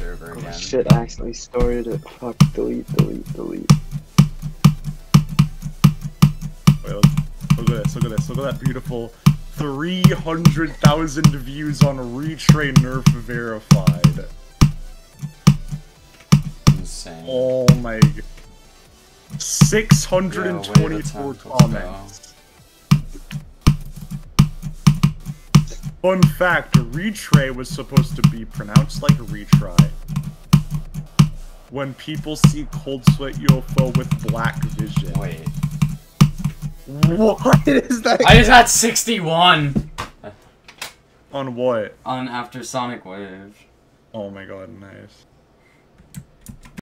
server Oh shit, I accidentally stored it. Fuck, delete, delete, delete. Wait, look, look at this, look at this, look at that beautiful 300,000 views on Retray Nerf verified. Insane. Oh my. g- Yeah, 624 let's have- let's comments. Fun fact, retray was supposed to be pronounced like retry. When people see cold sweat UFO with black vision. Wait. What is that? I just had 61 On what? on after Sonic Wave. Oh my god, nice.